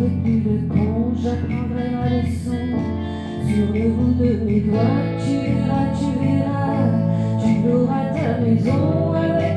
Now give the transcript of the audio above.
Depuis le con, j'apprendrai ma leçon. Sur le bout de mes doigts, tu verras, tu verras, tu l'auras ta maison avec.